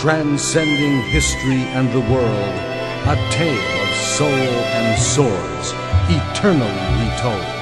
transcending history and the world, a tale of soul and swords, eternally retold.